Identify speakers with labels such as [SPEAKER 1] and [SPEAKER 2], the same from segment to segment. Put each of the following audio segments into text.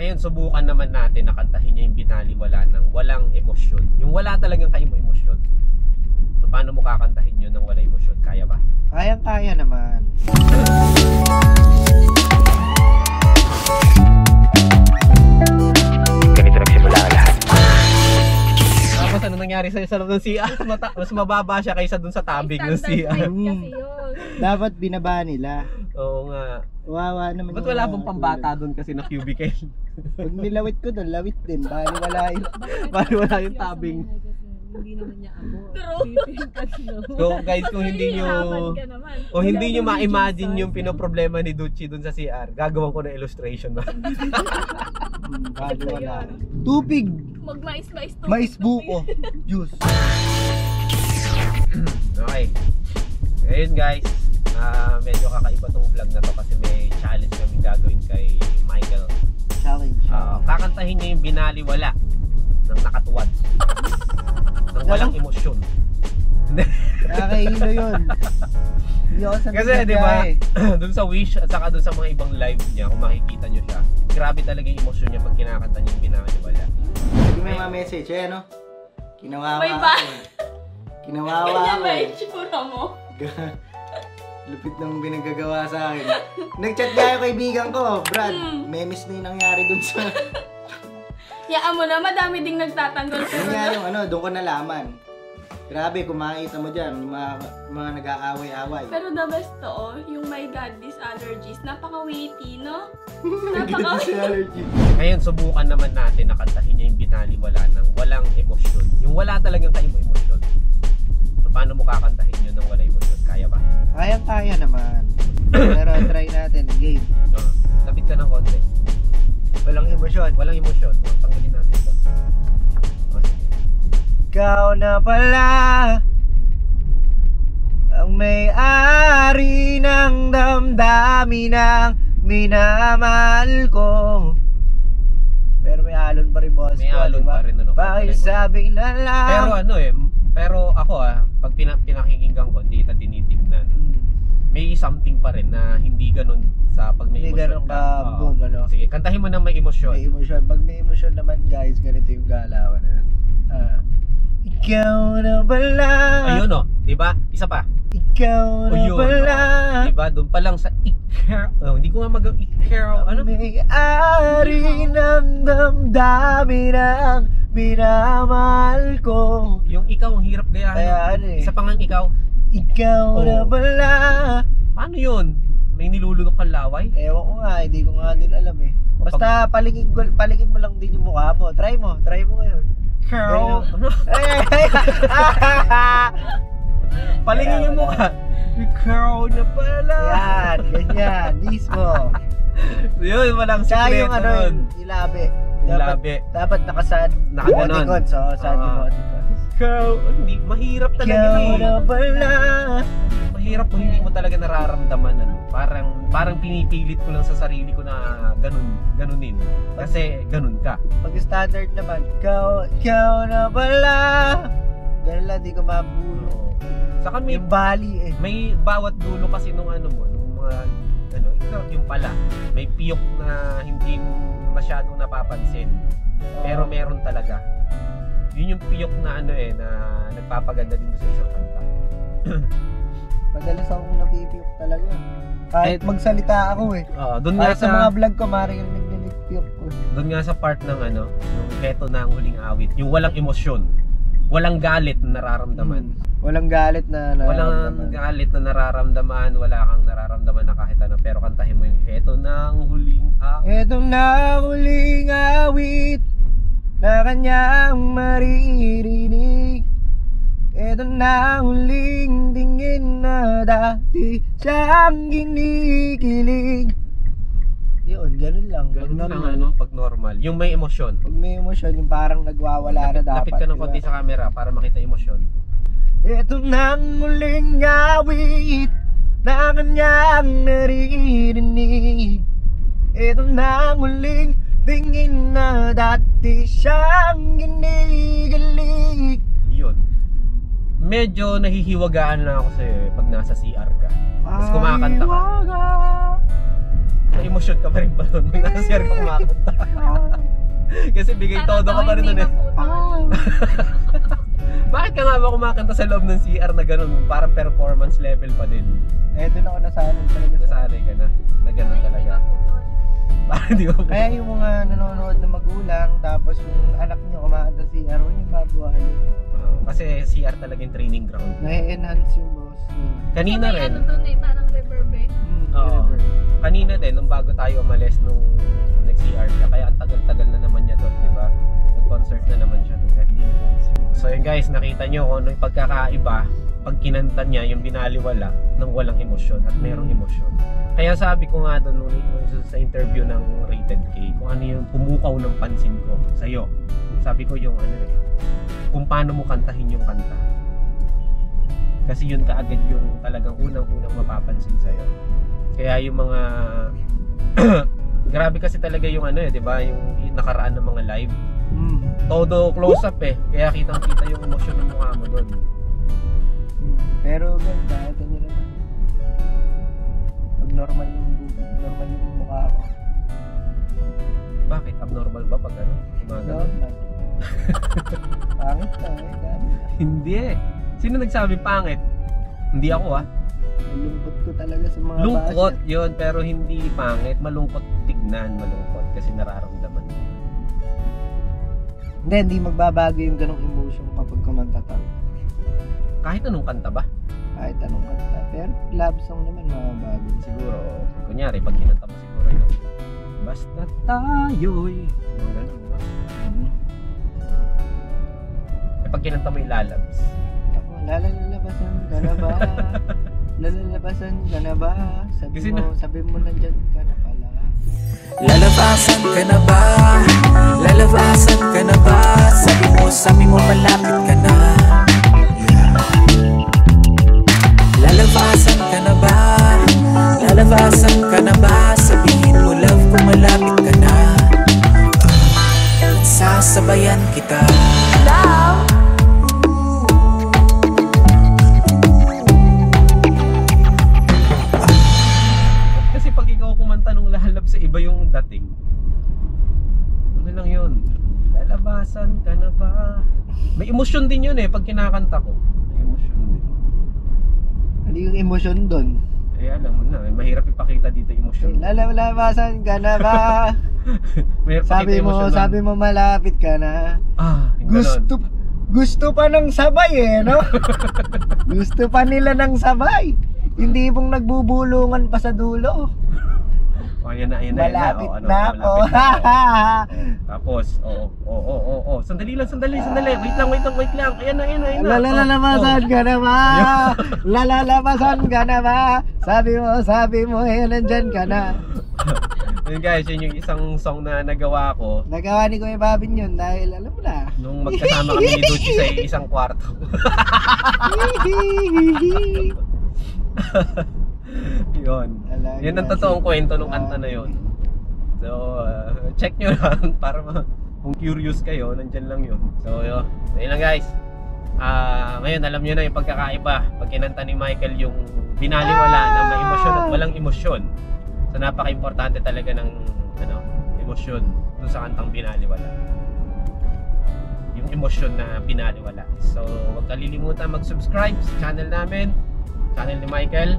[SPEAKER 1] Ngayon, subukan naman natin na kantahin niya yung binaliwala ng walang emosyon. Yung wala talagang kaimo-emosyon. So, paano mo kakantahin yun ng wala emosyon? Kaya ba?
[SPEAKER 2] Kayang-kaya naman.
[SPEAKER 1] Nangyari sa'yo sa loob ng CR? Mata- mas mababa siya kaysa dun sa tabing ng
[SPEAKER 3] Standard
[SPEAKER 1] CR.
[SPEAKER 3] height kasi yun.
[SPEAKER 2] Dapat binaba nila.
[SPEAKER 1] Oo nga.
[SPEAKER 2] Wawa naman
[SPEAKER 1] Ba't
[SPEAKER 2] yung
[SPEAKER 1] wala
[SPEAKER 2] mga
[SPEAKER 1] pong pambata dun kasi na cubicle?
[SPEAKER 2] Pag nilawit ko doon, lawit din. Bali wala yun.
[SPEAKER 1] Bali wala yung tabing.
[SPEAKER 4] Hindi naman niya ako.
[SPEAKER 3] True.
[SPEAKER 1] So guys, kung hindi nyo
[SPEAKER 3] ka naman.
[SPEAKER 1] kung hindi nyo ma-imagine yung pinoproblema ni Ducci dun sa CR, gagawin ko na illustration ba?
[SPEAKER 2] Hmm, Bali wala. Tupig!
[SPEAKER 3] Magmais-mais to.
[SPEAKER 2] Mais buko. Juice.
[SPEAKER 1] Okay. Ayun guys, ah medyo kakaiba tong vlog na to kasi may challenge kami gagawin kay Michael.
[SPEAKER 2] Challenge.
[SPEAKER 1] Ah, kakantahin niya yung binaliwala ng nakatuwad. ng walang emosyon.
[SPEAKER 2] Nakakahilo yun. Hindi ako sanay
[SPEAKER 1] Kasi
[SPEAKER 2] sa
[SPEAKER 1] di ba,
[SPEAKER 2] biyahe.
[SPEAKER 1] dun sa Wish at saka dun sa mga ibang live niya, kung makikita niyo siya, grabe talaga yung emosyon niya pag kinakanta niya
[SPEAKER 2] mga message eh, no? Kinawawa
[SPEAKER 3] May ba?
[SPEAKER 2] ako eh. Kinawawa
[SPEAKER 3] Ganyan ba yung tsura mo?
[SPEAKER 2] Lupit ng binagagawa sa akin. Nag-chat nga yung kaibigan ko, Brad.
[SPEAKER 3] Hmm.
[SPEAKER 2] Memes na yung nangyari dun sa...
[SPEAKER 3] Yaan mo na, madami ding nagtatanggol sa
[SPEAKER 2] Yun nga yung ano, doon ko nalaman. Grabe, kung makikita mo dyan, yung mga, mga nag-aaway-away.
[SPEAKER 3] Pero the best to, oh, yung my god, these allergies, napaka-witty, no?
[SPEAKER 2] Nagkita
[SPEAKER 3] Napaka-
[SPEAKER 2] si allergy.
[SPEAKER 1] Ngayon, subukan naman natin na kantahin niya yung binaliwala ng walang emosyon. Yung wala talagang kaimo-emosyon. So, paano mo kakantahin yun ng wala emosyon? Kaya ba?
[SPEAKER 2] Kayang-kaya naman. Pero try natin, game.
[SPEAKER 1] No. Tapit ka ng konti.
[SPEAKER 2] Walang emosyon.
[SPEAKER 1] Walang emosyon. Tanggalin natin ito. O, sige.
[SPEAKER 2] Ikaw na pala ang may-ari ng damdamin ng minamahal ko. Pero may alon pa rin boss
[SPEAKER 1] May
[SPEAKER 2] ko,
[SPEAKER 1] alon
[SPEAKER 2] diba?
[SPEAKER 1] pa rin, ano,
[SPEAKER 2] Bakit
[SPEAKER 1] mo.
[SPEAKER 2] sabi na lang?
[SPEAKER 1] Pero ano eh, pero ako ah, pag pina, pinakikinggan ko, hindi kita tinitignan.
[SPEAKER 2] Hmm.
[SPEAKER 1] May something pa rin na hindi ganun sa pag may
[SPEAKER 2] Hindi
[SPEAKER 1] emosyon
[SPEAKER 2] ganun
[SPEAKER 1] ka.
[SPEAKER 2] ka,
[SPEAKER 1] Oo.
[SPEAKER 2] boom, ano?
[SPEAKER 1] Sige, kantahin mo na may emosyon.
[SPEAKER 2] May emosyon. Pag may emosyon naman guys, ganito yung galawan na. Ah. Ikaw na pala.
[SPEAKER 1] Ayun oh, 'di ba? Isa pa.
[SPEAKER 2] Ikaw na
[SPEAKER 1] Ayun,
[SPEAKER 2] pala.
[SPEAKER 1] oh. 'Di ba? Doon pa lang sa ikaw. Oh, hindi ko nga mag ikaw. Ano?
[SPEAKER 2] May-ari ng damdamin ang minamahal ko.
[SPEAKER 1] Yung ikaw ang hirap gayahin.
[SPEAKER 2] Kaya ano eh.
[SPEAKER 1] Isa pa nga ang ikaw.
[SPEAKER 2] Ikaw na
[SPEAKER 1] Oo.
[SPEAKER 2] pala.
[SPEAKER 1] Paano 'yun? May nilulunok kang laway?
[SPEAKER 2] Ewan ko nga, hindi ko nga din alam eh. Basta paligin, ko, paligin mo lang din yung mukha mo. Try mo, try mo ngayon. Ay.
[SPEAKER 1] Palingin yung mukha. Ikaw na pala.
[SPEAKER 2] Yan, ganyan, mismo.
[SPEAKER 1] Yun, walang
[SPEAKER 2] Tsaka
[SPEAKER 1] sikreto
[SPEAKER 2] yung ano
[SPEAKER 1] nun.
[SPEAKER 2] yun, yung labi.
[SPEAKER 1] Yung
[SPEAKER 2] Dapat, dapat nakasad.
[SPEAKER 1] Nakaganon.
[SPEAKER 2] Emoticons, oo, sad
[SPEAKER 1] Ah.
[SPEAKER 2] emoticons.
[SPEAKER 1] Ikaw, hindi, mahirap talaga
[SPEAKER 2] Ikaw
[SPEAKER 1] eh.
[SPEAKER 2] na pala.
[SPEAKER 1] Mahirap kung hindi mo talaga nararamdaman ano. Parang parang pinipilit ko lang sa sarili ko na ganun, ganunin. Kasi ganun ka.
[SPEAKER 2] Pag standard naman, ikaw, ikaw na pala. Ganun lang, di ko mabuno.
[SPEAKER 1] Saka may
[SPEAKER 2] Yung bali eh.
[SPEAKER 1] may bawat dulo kasi nung ano mo, nung mga ano, yung pala. May piyok na hindi mo masyadong napapansin. Pero meron talaga. Yun yung piyok na ano eh, na nagpapaganda din sa isang kanta.
[SPEAKER 2] Madalas akong napipiyok talaga. Kahit
[SPEAKER 1] Eh,
[SPEAKER 2] magsalita ako eh.
[SPEAKER 1] Oo, doon nga
[SPEAKER 2] Kahit sa mga vlog ko, maririnig ko.
[SPEAKER 1] doon nga sa part ng ano, nung heto na ang huling awit, yung walang emosyon. Walang galit na nararamdaman.
[SPEAKER 2] Hmm. Walang galit na
[SPEAKER 1] Walang
[SPEAKER 2] nararamdaman.
[SPEAKER 1] galit na nararamdaman, wala kang nararamdaman na kahit ano, pero kantahin mo yung heto na ang huling awit.
[SPEAKER 2] Ito na huling awit na kanyang maririnig. Ito na huling tingin na dati siyang ginikilig. Ganun lang.
[SPEAKER 1] Ganun
[SPEAKER 2] Ganun
[SPEAKER 1] lang ano, pag normal. Yung may emosyon.
[SPEAKER 2] Pag may emosyon, yung parang nagwawala na
[SPEAKER 1] Lapit,
[SPEAKER 2] dapat.
[SPEAKER 1] lapit ka ng
[SPEAKER 2] di ba?
[SPEAKER 1] konti sa camera para makita yung emosyon.
[SPEAKER 2] Ito na huling awit na kanyang naririnig. Ito na huling tingin na dati siyang ginigilig.
[SPEAKER 1] Yun. Medyo nahihiwagaan lang ako sa'yo eh, pag nasa CR ka. Tapos kumakanta ka.
[SPEAKER 2] Ay, waga.
[SPEAKER 1] May emosyon ka pa rin ba nun? Pag nasa CR ka kumakanta. Kasi bigay todo ka pa rin nun eh. Bakit ka nga ba kumakanta sa loob ng CR na ganun? Parang performance level pa din.
[SPEAKER 2] Eh, doon ako nasanay talaga sa...
[SPEAKER 1] Nasanay ka na. Na ganun talaga. Parang di ko
[SPEAKER 2] Kaya yung mga nanonood na magulang, tapos yung anak nyo kumakanta si Arwen, yung babuhan
[SPEAKER 1] Oo, kasi CR talaga yung training ground.
[SPEAKER 2] Na-enhance yung boss.
[SPEAKER 1] Kanina
[SPEAKER 3] Kasi may
[SPEAKER 1] rin,
[SPEAKER 3] ano dun eh, parang reverberate.
[SPEAKER 2] Hmm,
[SPEAKER 1] Oo. Kanina din, nung bago tayo umalis nung nag-CR siya, kaya ang tagal-tagal na naman niya doon, di ba? Nag-concert na naman siya doon. So yun guys, nakita nyo kung ano yung pagkakaiba pag kinanta niya yung binaliwala ng walang emosyon at merong emosyon. Kaya sabi ko nga doon nung nung sa interview ng Rated K, kung ano yung pumukaw ng pansin ko sa'yo. Sabi ko yung ano eh, kung paano mo kantahin yung kanta. Kasi yun kaagad yung talagang unang-unang mapapansin sa'yo. Kaya yung mga grabe kasi talaga yung ano eh, 'di ba? Yung nakaraan ng mga live.
[SPEAKER 2] Hmm.
[SPEAKER 1] Todo close up eh. Kaya kitang-kita yung emosyon ng mukha mo doon.
[SPEAKER 2] Hmm. Pero guys, nakita nyo naman. Pag normal yung normal yung mukha ko.
[SPEAKER 1] Bakit abnormal ba pag ano? Gumagano?
[SPEAKER 2] Normal. Pangit ka eh.
[SPEAKER 1] Hindi eh. Sino nagsabi pangit? Hindi ako ah.
[SPEAKER 2] Lungkot ko talaga sa mga
[SPEAKER 1] Lungkot
[SPEAKER 2] basher.
[SPEAKER 1] 'yon pero hindi pangit. Malungkot tignan, malungkot kasi nararamdaman mo. yun.
[SPEAKER 2] Hindi, hindi magbabago yung ganong emotion kapag kumanta ka.
[SPEAKER 1] Kahit anong kanta ba?
[SPEAKER 2] Kahit anong kanta. Pero love song naman mababago.
[SPEAKER 1] Siguro, kunyari, pag kinanta mo siguro yung Basta tayo'y yung ganun, ba? Eh, pag kinanta mo yung lalabs,
[SPEAKER 2] Ako, lalalabasan ka na ba? Lalalabasan ka na ba? Sabi
[SPEAKER 1] Kasi
[SPEAKER 2] mo, sabi mo nandyan ka na pala.
[SPEAKER 5] Lalabasan ka na ba? Lalabasan ka na ba? Sabi mo, sabi mo malapit ka na Yeah. Lalabasan ka na ba? Lalabasan ka na ba? Sabihin mo love ko malapit ka na sasabayan kita
[SPEAKER 3] Love!
[SPEAKER 1] May emosyon din yun eh pag kinakanta ko. May emosyon din.
[SPEAKER 2] Ano yung emotion doon?
[SPEAKER 1] Eh alam mo na, eh, mahirap ipakita dito yung emosyon.
[SPEAKER 2] Lalalabasan ka na ba?
[SPEAKER 1] Mahirap
[SPEAKER 2] sabi mo,
[SPEAKER 1] emosyon nun.
[SPEAKER 2] sabi mo malapit ka na.
[SPEAKER 1] Ah, yung ganon.
[SPEAKER 2] Gusto gusto pa ng sabay eh, no? gusto pa nila ng sabay. Hindi mong nagbubulungan pa sa dulo.
[SPEAKER 1] Oh, ayan na, ayan na,
[SPEAKER 2] Malapit
[SPEAKER 1] Oh, ano,
[SPEAKER 2] na ako.
[SPEAKER 1] malapit na ako. Tapos, oo, oo, oo, oo, oo. Sandali lang, sandali, sandali. Wait lang, wait lang, wait lang. Ayan na, ayan na, ayan na.
[SPEAKER 2] Lalalabasan
[SPEAKER 1] Oh,
[SPEAKER 2] ka na ba? Lalalabasan ka na ba? Sabi mo, sabi mo, eh, nandyan ka na.
[SPEAKER 1] oh. Yun guys, yun yung isang song na nagawa ko
[SPEAKER 2] Nagawa ni Kuya Babin yun dahil alam mo na.
[SPEAKER 1] nung magkasama kami ni Duchi sa isang kwarto. yun.
[SPEAKER 2] Alaga
[SPEAKER 1] Yan ang totoong kwento ng kanta na yun. So, uh, check nyo lang para ma- kung curious kayo, nandyan lang yun. So, yun. Ayun lang guys. Ah, ngayon alam nyo na yung pagkakaiba pag kinanta ni Michael yung binaliwala na may emosyon at walang emosyon. So napaka-importante talaga ng ano, emosyon dun sa kantang binaliwala. Yung emosyon na binaliwala. So huwag kalilimutan mag-subscribe sa channel namin, channel ni Michael.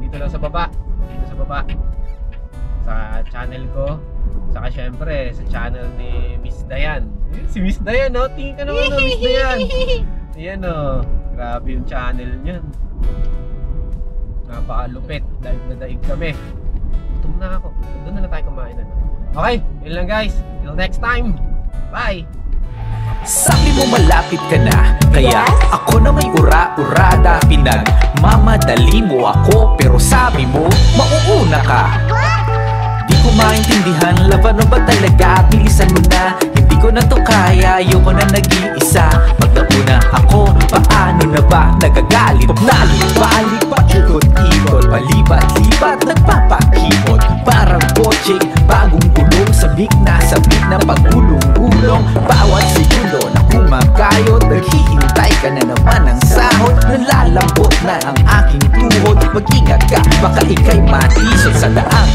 [SPEAKER 1] Dito lang sa baba, dito sa baba. Sa channel ko, saka syempre sa channel ni Miss Dayan. Si Miss Dayan, no? Tingin ka naman, no, Miss Dayan. Ayan, oh. Grabe yung channel niyan. Napakalupit. Daig na daig kami. Gutom na ako. Doon na lang tayo kumain. Ano? Okay, yun lang guys. Till next time. Bye!
[SPEAKER 5] Sabi mo malapit ka na Kaya ako na may ura-urada. Pinagmamadali mo ako. Pero sabi mo mauuna ka. Di ko maintindihan Laban mo ba talaga? Bilisan mo na. Hindi ko na to kaya Ayoko na nag-iisa. Magnauna ako Paano na ba Nagagalit? Balik-balik Paikot-ikot Palibat-libat Nagpapakipot. Parang coaching Bagong gulong Sabik na sabik na pagulong-gulong. Bawat Baka ikay matisod Sa daang